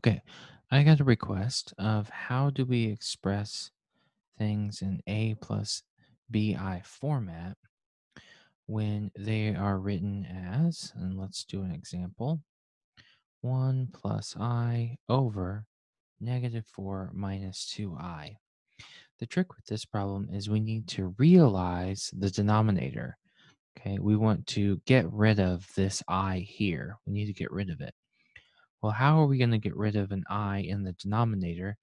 Okay, I got a request of how do we express things in A plus BI format when they are written as, and let's do an example, 1 plus i over negative 4 minus 2i. The trick with this problem is we need to realize the denominator. Okay, we want to get rid of this i here. We need to get rid of it. Well, how are we going to get rid of an i in the denominator?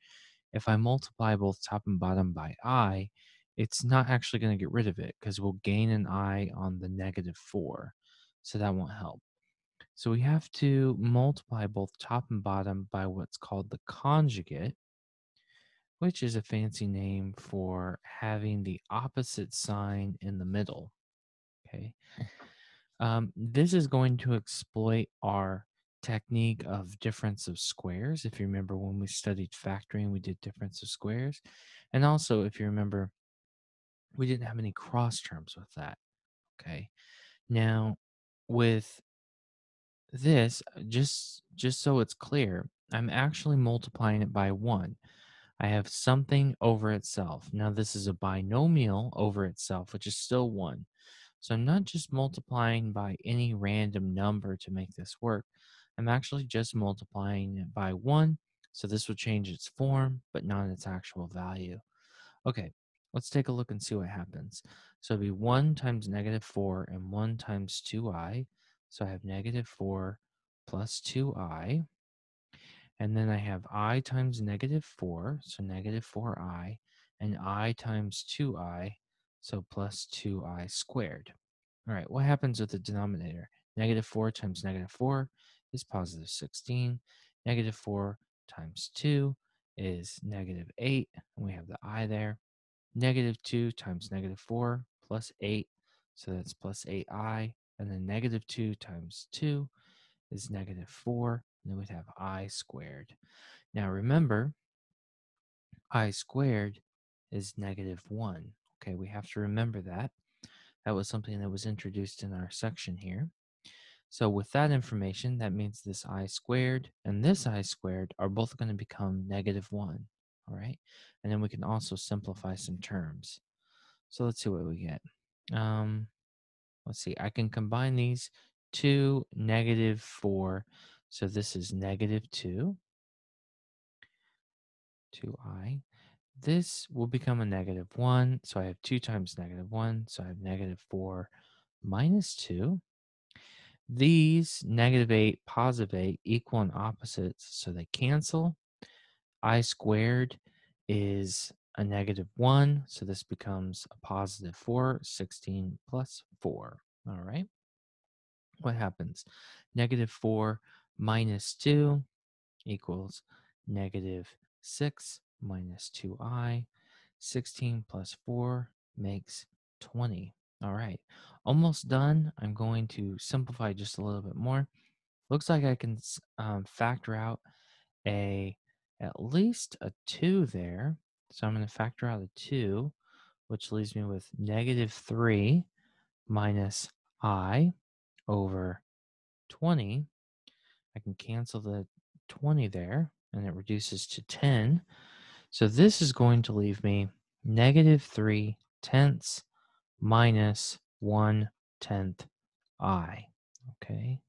If I multiply both top and bottom by i, it's not actually going to get rid of it because we'll gain an i on the negative 4. So that won't help. So we have to multiply both top and bottom by what's called the conjugate, which is a fancy name for having the opposite sign in the middle. Okay. Um, this is going to exploit our technique of difference of squares. If you remember when we studied factoring, we did difference of squares. And also, if you remember, we didn't have any cross terms with that. Okay. Now, with this, uh, just just so it's clear, I'm actually multiplying it by 1. I have something over itself. Now, this is a binomial over itself, which is still 1. So I'm not just multiplying by any random number to make this work. I'm actually just multiplying it by 1. So this will change its form, but not its actual value. Okay, let's take a look and see what happens. So it'll be 1 times negative 4 and 1 times 2i. So I have negative 4 plus 2i. And then I have i times negative 4, so negative 4i, and i times 2i, so plus 2i squared. All right, what happens with the denominator? Negative 4 times negative 4 is positive 16. Negative 4 times 2 is negative 8, and we have the i there. Negative 2 times negative 4 plus 8, so that's plus 8i. And then negative 2 times 2 is negative 4, and then we'd have i squared. Now remember, i squared is negative 1. Okay, we have to remember that. That was something that was introduced in our section here. So with that information, that means this i squared and this i squared are both going to become negative 1. All right. And then we can also simplify some terms. So let's see what we get. Um, let's see. I can combine these to negative 4. So this is negative 2. 2i. This will become a negative 1. So I have 2 times negative 1. So I have negative 4 minus 2. These negative 8, positive 8 equal and opposites, so they cancel. i squared is a negative 1, so this becomes a positive 4, 16 plus 4. All right. What happens? Negative 4 minus 2 equals negative 6 minus 2i. 16 plus 4 makes 20. All right, almost done. I'm going to simplify just a little bit more. Looks like I can um, factor out a at least a 2 there. So I'm going to factor out a 2, which leaves me with negative 3 minus i over 20. I can cancel the 20 there, and it reduces to 10. So this is going to leave me negative 3 tenths minus 1 tenth i. Okay.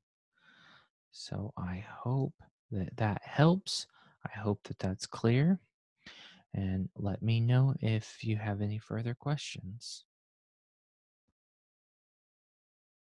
So I hope that that helps. I hope that that's clear. And let me know if you have any further questions.